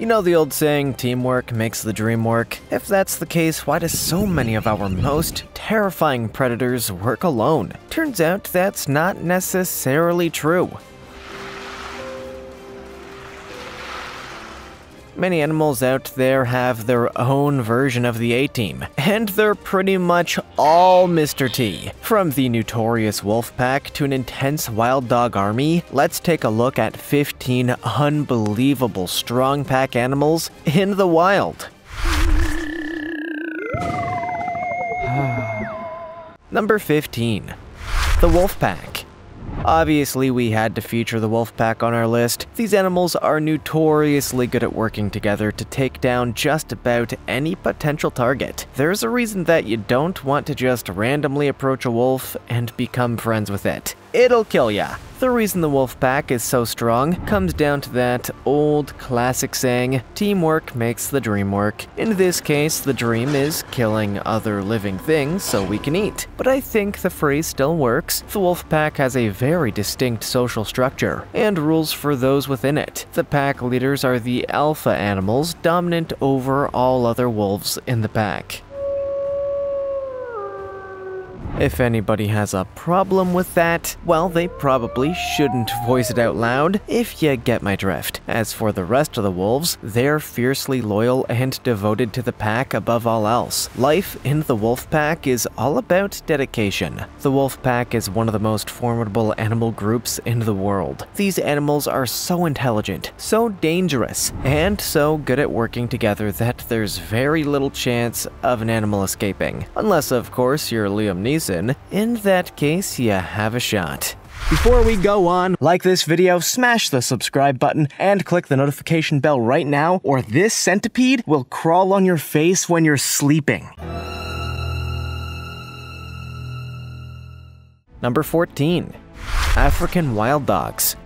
You know the old saying, teamwork makes the dream work? If that's the case, why do so many of our most terrifying predators work alone? Turns out that's not necessarily true. Many animals out there have their own version of the A-Team, and they're pretty much all Mr. T. From the notorious wolf pack to an intense wild dog army, let's take a look at 15 unbelievable strong pack animals in the wild. Number 15. The Wolf Pack. Obviously, we had to feature the wolf pack on our list. These animals are notoriously good at working together to take down just about any potential target. There's a reason that you don't want to just randomly approach a wolf and become friends with it. It'll kill ya. The reason the wolf pack is so strong comes down to that old classic saying, teamwork makes the dream work. In this case, the dream is killing other living things so we can eat. But I think the phrase still works. The wolf pack has a very distinct social structure and rules for those within it. The pack leaders are the alpha animals dominant over all other wolves in the pack. If anybody has a problem with that, well, they probably shouldn't voice it out loud, if you get my drift. As for the rest of the wolves, they're fiercely loyal and devoted to the pack above all else. Life in the wolf pack is all about dedication. The wolf pack is one of the most formidable animal groups in the world. These animals are so intelligent, so dangerous, and so good at working together that there's very little chance of an animal escaping. Unless, of course, you're Liam Neeson in that case, you have a shot. Before we go on, like this video, smash the subscribe button, and click the notification bell right now, or this centipede will crawl on your face when you're sleeping. Number 14. African Wild Dogs.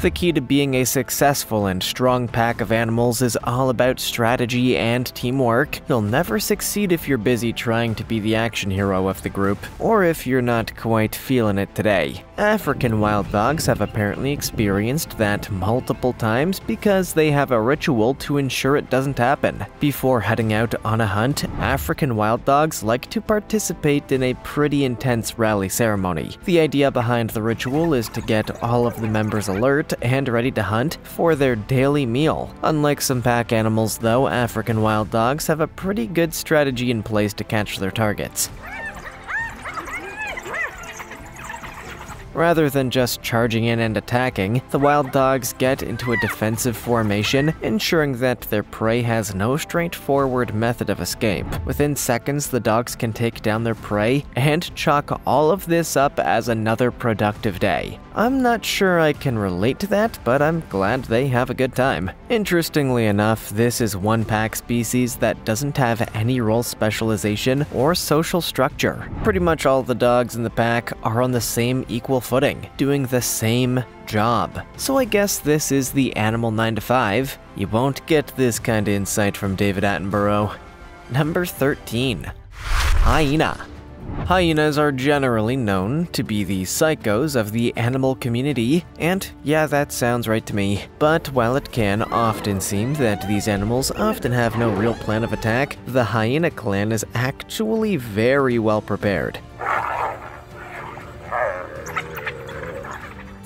The key to being a successful and strong pack of animals is all about strategy and teamwork. You'll never succeed if you're busy trying to be the action hero of the group, or if you're not quite feeling it today. African wild dogs have apparently experienced that multiple times because they have a ritual to ensure it doesn't happen. Before heading out on a hunt, African wild dogs like to participate in a pretty intense rally ceremony. The idea behind the ritual is to get all of the members alert and ready to hunt for their daily meal. Unlike some pack animals though, African wild dogs have a pretty good strategy in place to catch their targets. Rather than just charging in and attacking, the wild dogs get into a defensive formation, ensuring that their prey has no straightforward method of escape. Within seconds, the dogs can take down their prey and chalk all of this up as another productive day. I'm not sure I can relate to that, but I'm glad they have a good time. Interestingly enough, this is one pack species that doesn't have any role specialization or social structure. Pretty much all the dogs in the pack are on the same equal footing, doing the same job. So I guess this is the animal 9 to 5. You won't get this kind of insight from David Attenborough. Number 13. Hyena. Hyenas are generally known to be the psychos of the animal community, and yeah, that sounds right to me. But while it can often seem that these animals often have no real plan of attack, the hyena clan is actually very well prepared.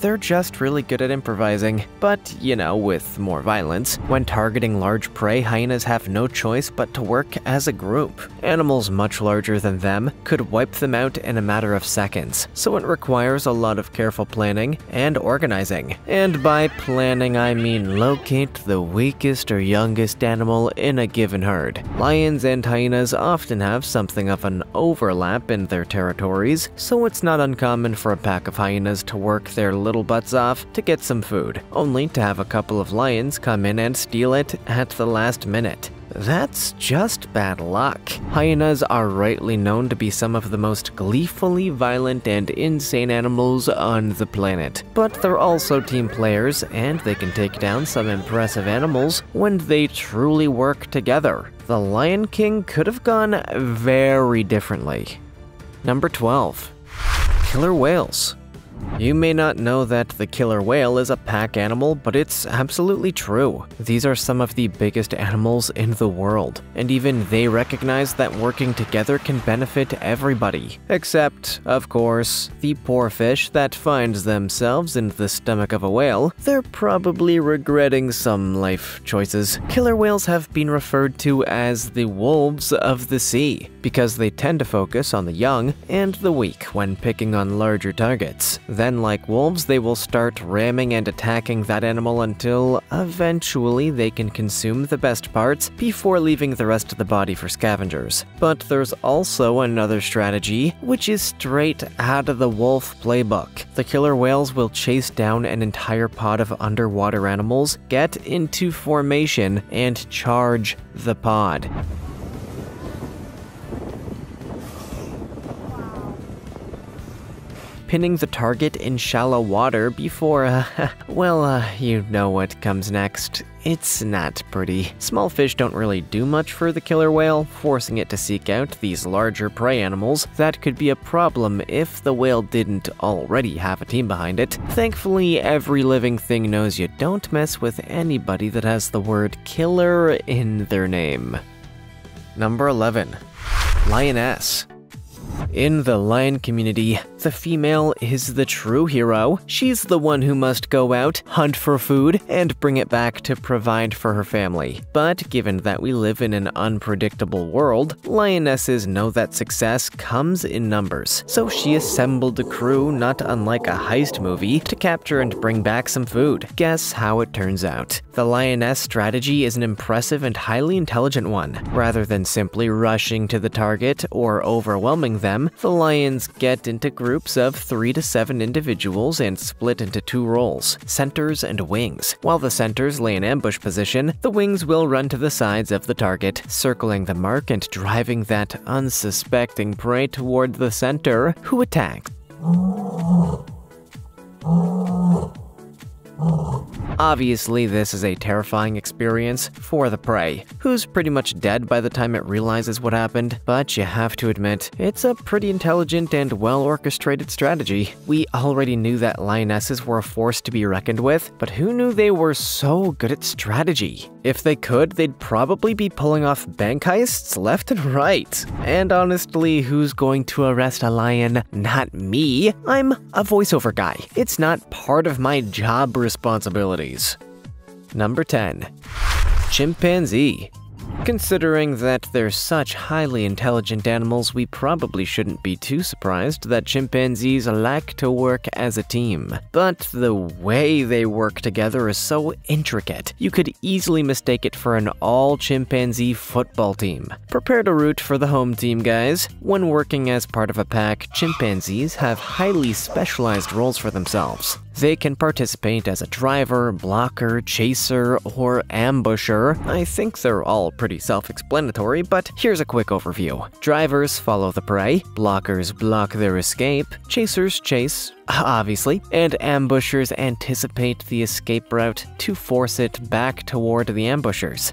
They're just really good at improvising, but, you know, with more violence. When targeting large prey, hyenas have no choice but to work as a group. Animals much larger than them could wipe them out in a matter of seconds, so it requires a lot of careful planning and organizing. And by planning, I mean locate the weakest or youngest animal in a given herd. Lions and hyenas often have something of an overlap in their territories, so it's not uncommon for a pack of hyenas to work their little butts off to get some food, only to have a couple of lions come in and steal it at the last minute. That's just bad luck. Hyenas are rightly known to be some of the most gleefully violent and insane animals on the planet. But they're also team players, and they can take down some impressive animals when they truly work together. The Lion King could have gone very differently. Number 12. Killer Whales. You may not know that the killer whale is a pack animal, but it's absolutely true. These are some of the biggest animals in the world, and even they recognize that working together can benefit everybody. Except, of course, the poor fish that finds themselves in the stomach of a whale. They're probably regretting some life choices. Killer whales have been referred to as the wolves of the sea because they tend to focus on the young and the weak when picking on larger targets. Then, like wolves, they will start ramming and attacking that animal until eventually they can consume the best parts before leaving the rest of the body for scavengers. But there's also another strategy, which is straight out of the wolf playbook. The killer whales will chase down an entire pod of underwater animals, get into formation, and charge the pod. Pinning the target in shallow water before, uh, well, uh, you know what comes next. It's not pretty. Small fish don't really do much for the killer whale, forcing it to seek out these larger prey animals. That could be a problem if the whale didn't already have a team behind it. Thankfully, every living thing knows you don't mess with anybody that has the word killer in their name. Number 11. Lioness. In the lion community, the female is the true hero. She's the one who must go out, hunt for food, and bring it back to provide for her family. But given that we live in an unpredictable world, lionesses know that success comes in numbers. So she assembled a crew not unlike a heist movie to capture and bring back some food. Guess how it turns out. The lioness strategy is an impressive and highly intelligent one. Rather than simply rushing to the target or overwhelming them, the lions get into groups of 3 to 7 individuals and split into two roles, centers and wings. While the centers lay in ambush position, the wings will run to the sides of the target, circling the mark and driving that unsuspecting prey toward the center, who attacks. Obviously, this is a terrifying experience for the prey, who's pretty much dead by the time it realizes what happened, but you have to admit, it's a pretty intelligent and well-orchestrated strategy. We already knew that lionesses were a force to be reckoned with, but who knew they were so good at strategy? If they could, they'd probably be pulling off bank heists left and right. And honestly, who's going to arrest a lion? Not me. I'm a voiceover guy. It's not part of my job responsibilities. Number 10. Chimpanzee. Considering that they're such highly intelligent animals, we probably shouldn't be too surprised that chimpanzees like to work as a team. But the way they work together is so intricate, you could easily mistake it for an all-chimpanzee football team. Prepare to root for the home team, guys. When working as part of a pack, chimpanzees have highly specialized roles for themselves. They can participate as a driver, blocker, chaser, or ambusher. I think they're all pretty self-explanatory, but here's a quick overview. Drivers follow the prey, blockers block their escape, chasers chase, obviously, and ambushers anticipate the escape route to force it back toward the ambushers.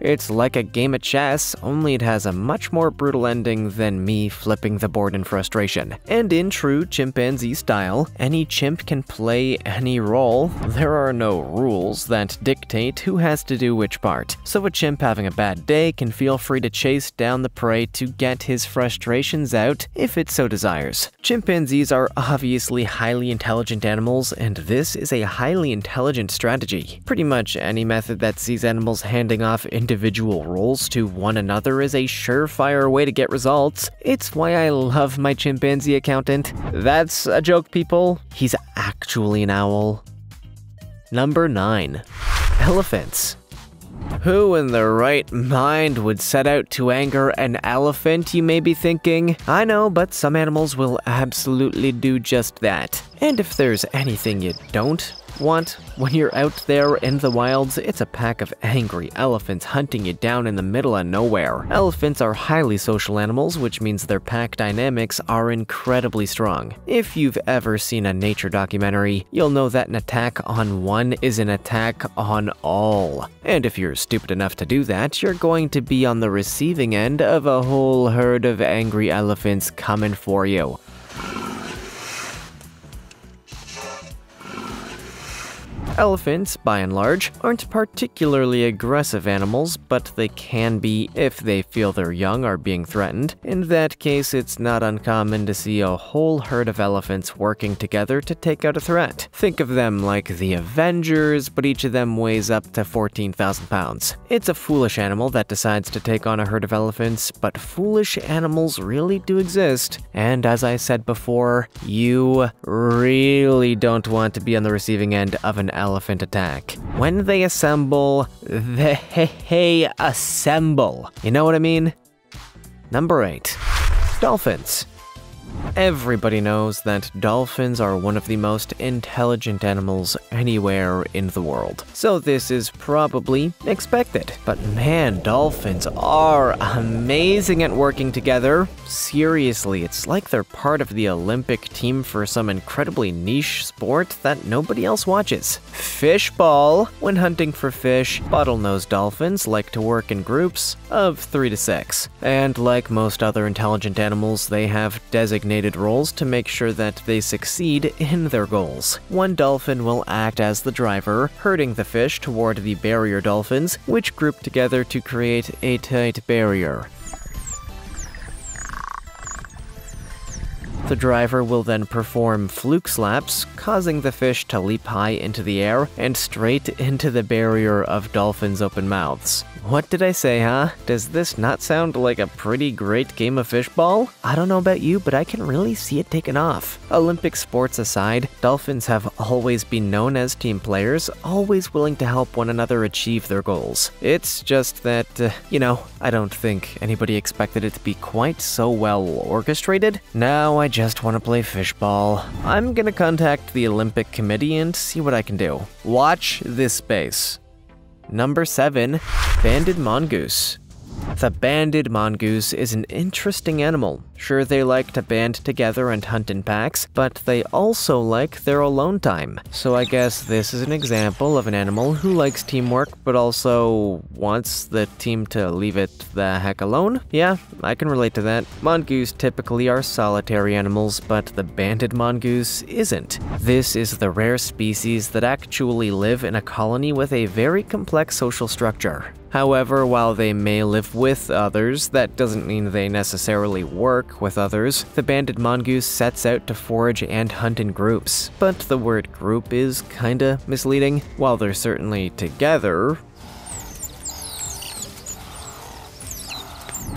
It's like a game of chess, only it has a much more brutal ending than me flipping the board in frustration. And in true chimpanzee style, any chimp can play any role. There are no rules that dictate who has to do which part. So a chimp having a bad day can feel free to chase down the prey to get his frustrations out if it so desires. Chimpanzees are obviously highly intelligent animals, and this is a highly intelligent strategy. Pretty much any method that sees animals handing off individual roles to one another is a surefire way to get results. It's why I love my chimpanzee accountant. That's a joke, people. He's actually an owl. Number 9. Elephants. Who in their right mind would set out to anger an elephant, you may be thinking? I know, but some animals will absolutely do just that. And if there's anything you don't Want? When you're out there in the wilds, it's a pack of angry elephants hunting you down in the middle of nowhere. Elephants are highly social animals, which means their pack dynamics are incredibly strong. If you've ever seen a nature documentary, you'll know that an attack on one is an attack on all. And if you're stupid enough to do that, you're going to be on the receiving end of a whole herd of angry elephants coming for you. Elephants, by and large, aren't particularly aggressive animals, but they can be if they feel their young are being threatened. In that case, it's not uncommon to see a whole herd of elephants working together to take out a threat. Think of them like the Avengers, but each of them weighs up to 14,000 pounds. It's a foolish animal that decides to take on a herd of elephants, but foolish animals really do exist. And as I said before, you really don't want to be on the receiving end of an elephant elephant attack. When they assemble, they assemble. You know what I mean? Number 8. Dolphins. Everybody knows that dolphins are one of the most intelligent animals anywhere in the world. So this is probably expected. But man, dolphins are amazing at working together. Seriously, it's like they're part of the Olympic team for some incredibly niche sport that nobody else watches. Fishball. When hunting for fish, bottlenose dolphins like to work in groups of 3 to 6. And like most other intelligent animals, they have designated designated roles to make sure that they succeed in their goals. One dolphin will act as the driver, herding the fish toward the barrier dolphins, which group together to create a tight barrier. The driver will then perform fluke slaps, causing the fish to leap high into the air and straight into the barrier of dolphins' open mouths. What did I say, huh? Does this not sound like a pretty great game of fishball? I don't know about you, but I can really see it taking off. Olympic sports aside, dolphins have always been known as team players, always willing to help one another achieve their goals. It's just that, uh, you know, I don't think anybody expected it to be quite so well orchestrated. Now I just want to play fishball. I'm gonna contact the Olympic Committee and see what I can do. Watch this space. Number 7. Banded Mongoose the banded mongoose is an interesting animal. Sure, they like to band together and hunt in packs, but they also like their alone time. So I guess this is an example of an animal who likes teamwork, but also wants the team to leave it the heck alone? Yeah, I can relate to that. Mongoose typically are solitary animals, but the banded mongoose isn't. This is the rare species that actually live in a colony with a very complex social structure. However, while they may live with others, that doesn't mean they necessarily work with others. The banded mongoose sets out to forage and hunt in groups, but the word group is kinda misleading. While they're certainly together,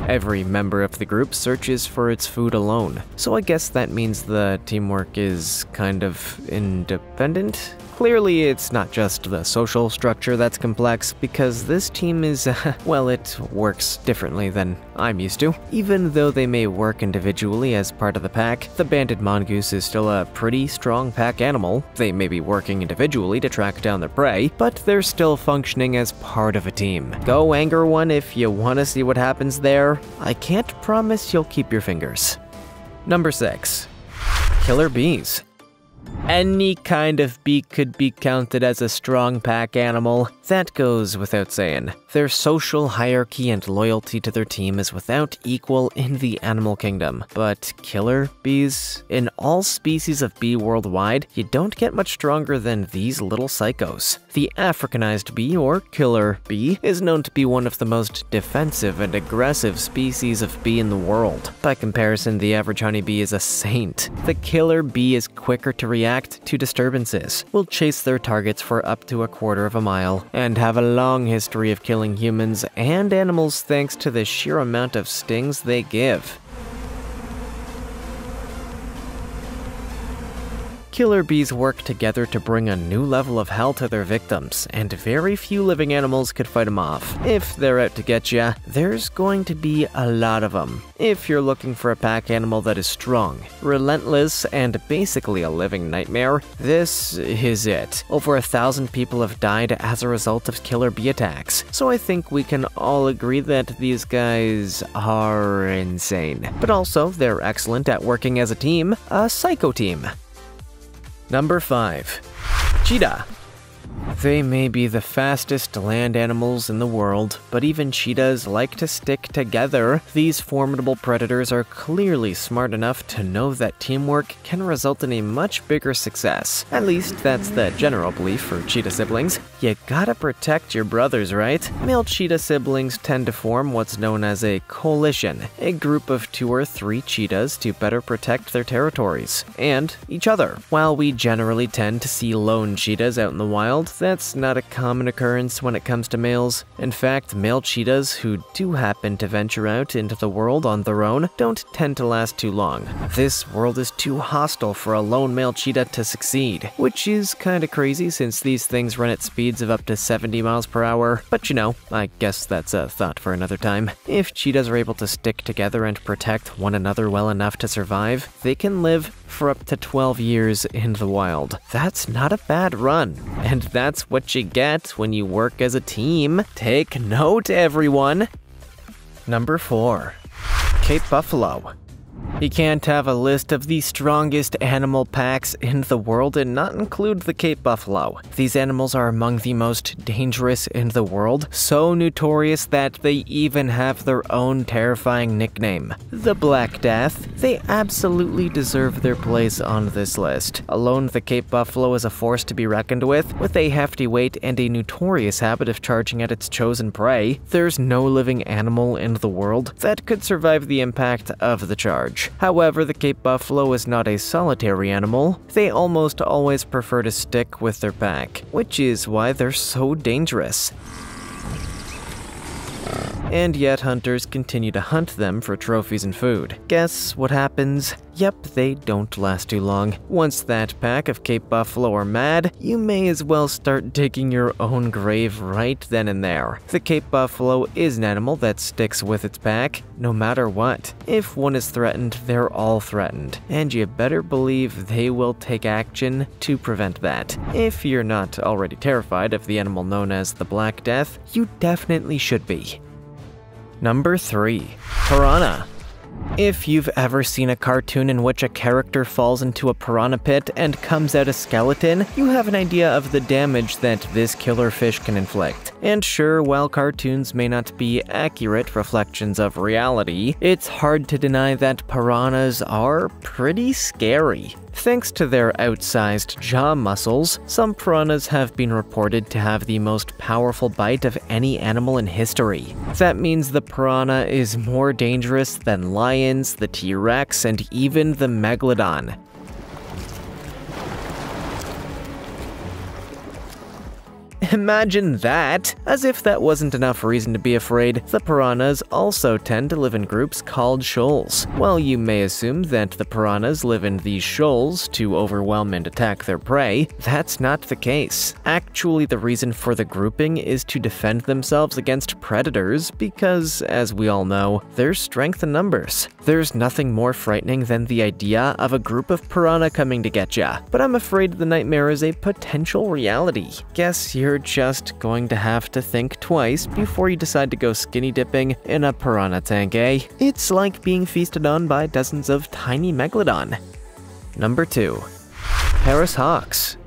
Every member of the group searches for its food alone, so I guess that means the teamwork is kind of independent? Clearly, it's not just the social structure that's complex, because this team is, well, it works differently than I'm used to. Even though they may work individually as part of the pack, the banded mongoose is still a pretty strong pack animal. They may be working individually to track down their prey, but they're still functioning as part of a team. Go anger one if you want to see what happens there. I can't promise you'll keep your fingers. Number 6. Killer Bees. Any kind of bee could be counted as a strong pack animal. That goes without saying. Their social hierarchy and loyalty to their team is without equal in the animal kingdom. But killer bees? In all species of bee worldwide, you don't get much stronger than these little psychos. The Africanized bee, or killer bee, is known to be one of the most defensive and aggressive species of bee in the world. By comparison, the average honeybee is a saint. The killer bee is quicker to react to disturbances, will chase their targets for up to a quarter of a mile, and have a long history of killing humans and animals thanks to the sheer amount of stings they give. Killer bees work together to bring a new level of hell to their victims, and very few living animals could fight them off. If they're out to get ya, there's going to be a lot of them. If you're looking for a pack animal that is strong, relentless, and basically a living nightmare, this is it. Over a thousand people have died as a result of killer bee attacks, so I think we can all agree that these guys are insane. But also, they're excellent at working as a team, a psycho team. Number 5. Cheetah. They may be the fastest land animals in the world, but even cheetahs like to stick together. These formidable predators are clearly smart enough to know that teamwork can result in a much bigger success. At least that's the general belief for cheetah siblings. You gotta protect your brothers, right? Male cheetah siblings tend to form what's known as a coalition, a group of two or three cheetahs to better protect their territories and each other. While we generally tend to see lone cheetahs out in the wild, that's not a common occurrence when it comes to males. In fact, male cheetahs who do happen to venture out into the world on their own don't tend to last too long. This world is too hostile for a lone male cheetah to succeed, which is kinda crazy since these things run at speeds of up to 70 miles per hour. But you know, I guess that's a thought for another time. If cheetahs are able to stick together and protect one another well enough to survive, they can live for up to 12 years in the wild. That's not a bad run. And that's what you get when you work as a team. Take note, everyone. Number 4. Cape Buffalo. You can't have a list of the strongest animal packs in the world and not include the Cape Buffalo. These animals are among the most dangerous in the world, so notorious that they even have their own terrifying nickname, the Black Death. They absolutely deserve their place on this list. Alone, the Cape Buffalo is a force to be reckoned with, with a hefty weight and a notorious habit of charging at its chosen prey. There's no living animal in the world that could survive the impact of the charge. However, the Cape Buffalo is not a solitary animal. They almost always prefer to stick with their pack, which is why they're so dangerous and yet hunters continue to hunt them for trophies and food. Guess what happens? Yep, they don't last too long. Once that pack of Cape Buffalo are mad, you may as well start digging your own grave right then and there. The Cape Buffalo is an animal that sticks with its pack, no matter what. If one is threatened, they're all threatened, and you better believe they will take action to prevent that. If you're not already terrified of the animal known as the Black Death, you definitely should be. Number 3. Piranha. If you've ever seen a cartoon in which a character falls into a piranha pit and comes out a skeleton, you have an idea of the damage that this killer fish can inflict. And sure, while cartoons may not be accurate reflections of reality, it's hard to deny that piranhas are pretty scary. Thanks to their outsized jaw muscles, some piranhas have been reported to have the most powerful bite of any animal in history. That means the piranha is more dangerous than lions, the T-Rex, and even the Megalodon. Imagine that! As if that wasn't enough reason to be afraid, the piranhas also tend to live in groups called shoals. While you may assume that the piranhas live in these shoals to overwhelm and attack their prey, that's not the case. Actually, the reason for the grouping is to defend themselves against predators because, as we all know, there's strength in numbers. There's nothing more frightening than the idea of a group of piranha coming to get ya, but I'm afraid the nightmare is a potential reality. Guess you're just going to have to think twice before you decide to go skinny dipping in a piranha tank, eh? It's like being feasted on by dozens of tiny megalodon. Number 2. Harris Hawks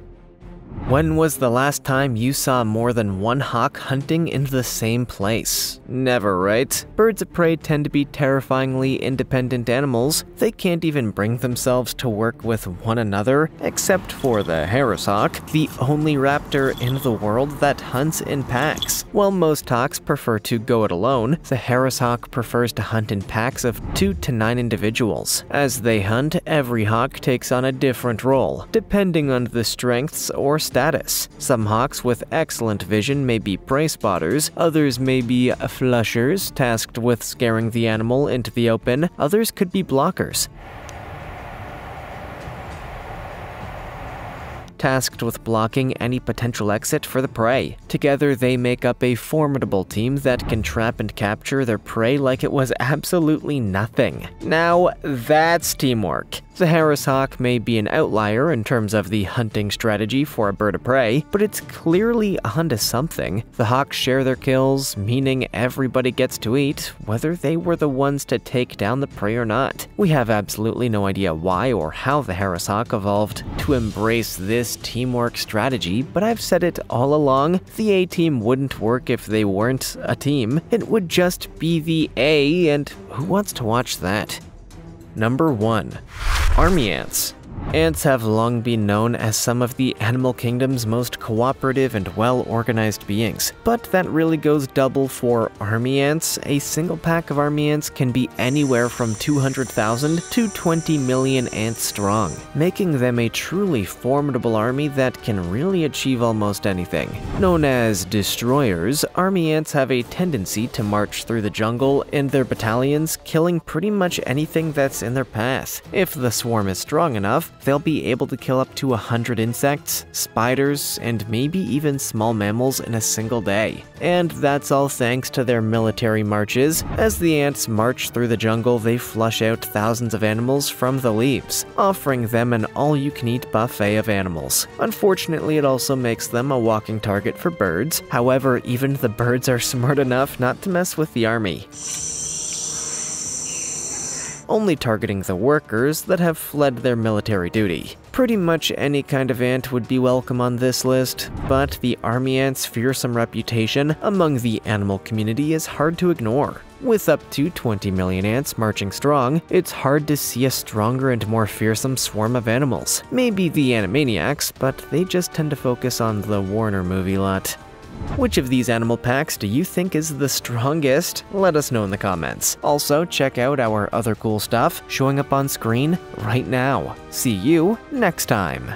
when was the last time you saw more than one hawk hunting in the same place? Never, right? Birds of prey tend to be terrifyingly independent animals. They can't even bring themselves to work with one another, except for the Harris hawk, the only raptor in the world that hunts in packs. While most hawks prefer to go it alone, the Harris hawk prefers to hunt in packs of 2 to 9 individuals. As they hunt, every hawk takes on a different role, depending on the strengths or status. Some hawks with excellent vision may be prey spotters, others may be flushers, tasked with scaring the animal into the open, others could be blockers. tasked with blocking any potential exit for the prey. Together, they make up a formidable team that can trap and capture their prey like it was absolutely nothing. Now, that's teamwork. The Harris Hawk may be an outlier in terms of the hunting strategy for a bird of prey, but it's clearly onto something. The Hawks share their kills, meaning everybody gets to eat, whether they were the ones to take down the prey or not. We have absolutely no idea why or how the Harris Hawk evolved to embrace this teamwork strategy, but I've said it all along, the A-team wouldn't work if they weren't a team. It would just be the A, and who wants to watch that? Number 1. Army Ants Ants have long been known as some of the animal kingdom's most cooperative and well-organized beings, but that really goes double for army ants. A single pack of army ants can be anywhere from 200,000 to 20 million ants strong, making them a truly formidable army that can really achieve almost anything. Known as destroyers, army ants have a tendency to march through the jungle in their battalions, killing pretty much anything that's in their path. If the swarm is strong enough, they'll be able to kill up to 100 insects, spiders, and maybe even small mammals in a single day. And that's all thanks to their military marches. As the ants march through the jungle, they flush out thousands of animals from the leaves, offering them an all-you-can-eat buffet of animals. Unfortunately, it also makes them a walking target for birds. However, even the birds are smart enough not to mess with the army only targeting the workers that have fled their military duty. Pretty much any kind of ant would be welcome on this list, but the army ant's fearsome reputation among the animal community is hard to ignore. With up to 20 million ants marching strong, it's hard to see a stronger and more fearsome swarm of animals. Maybe the Animaniacs, but they just tend to focus on the Warner movie lot. Which of these animal packs do you think is the strongest? Let us know in the comments. Also, check out our other cool stuff showing up on screen right now. See you next time.